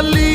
Italy